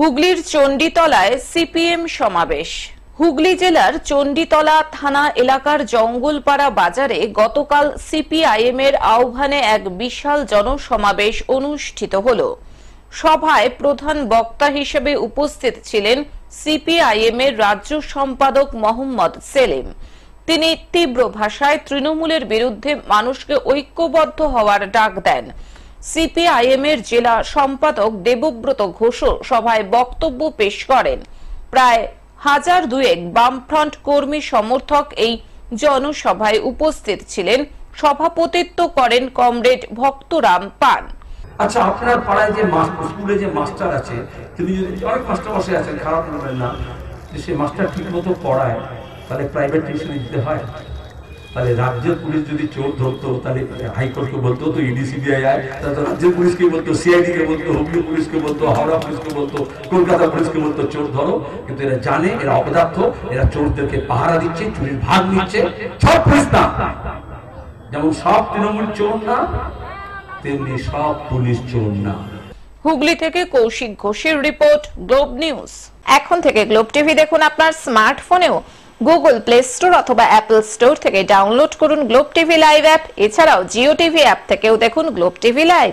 হুগলির চণ্ডীতলায় সিপিএম সমাবেশ। হুগলি জেলার চণ্ডীতলা থানা এলাকার জঙ্গলপাড়া বাজারে গতকাল সিপিআইএম এর আহ্বানে এক বিশাল জনসমাবেশ অনুষ্ঠিত হল। সভায় প্রধান বক্তা হিসেবে উপস্থিত ছিলেন সিপিআইএম এর রাজ্য সম্পাদক মোহাম্মদ সেলিম। তিনি তীব্র ভাষায় তৃণমূলের বিরুদ্ধে মানুষকে ঐক্যবদ্ধ হওয়ার ডাক দেন। সিপিআইএম এর জেলা সম্পাদক দেবব্রত ঘোষ সভায় বক্তব্য পেশ করেন। প্রায় হাজার দুয়েক বামফ্রন্ট কর্মী সমর্থক এই জনসভায় উপস্থিত ছিলেন। সভাপতিত্ব করেন কমরেড ভক্তরাম পান। আচ্ছা আপনার পাড়ায় যে স্কুলে যে মাস্টার আছে, তিনি যদি অনেক মাস্টার বসে আছেন, খারাপ নেবেন না। যে সেই মাস্টার ঠিক মতো পড়ায়, তাহলে প্রাইভেট টিউশনে দিতে হয়? তাহলে রাজ্যের পুলিশ যদি চোর ধরতো, তাহলে হাইকোর্টকে বলতো, তো ইডি, সিবিআই আয়। তাহলে রাজ্যের পুলিশকে বলতো সিআইডি কে বলতো, হুগলি পুলিশকে বলতো, হাওড়া পুলিশকে বলতো, কলকাতা পুলিশকে বলতো, চোর ধরো। কিন্তু এরা জানে, এরা অপদার্থ, এরা চোরদেরকে পাহারা দিচ্ছে, চুরির ভাগ নিচ্ছে, সব পুলিশ না। যেমন সব তৃণমূল চোর না, তেমনি সব পুলিশ চোর না। হুগলি থেকে কৌশিক ঘোষের রিপোর্ট গ্লোব নিউজ। এখন থেকে গ্লোব টিভি দেখুন আপনার স্মার্টফোনেও। গুগল প্লে স্টোর অথবা অ্যাপল স্টোর থেকে ডাউনলোড করুন গ্লোব টিভি লাইভ অ্যাপ এছাড়াও জিও টিভি অ্যাপ থেকেও দেখুন গ্লোব টিভি লাইভ